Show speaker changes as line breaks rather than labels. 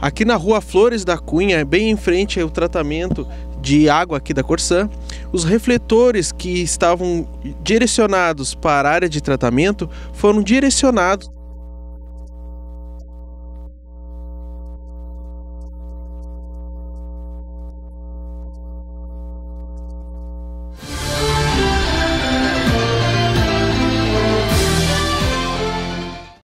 Aqui na rua Flores da Cunha, bem em frente ao tratamento de água aqui da Corsã, os refletores que estavam direcionados para a área de tratamento foram direcionados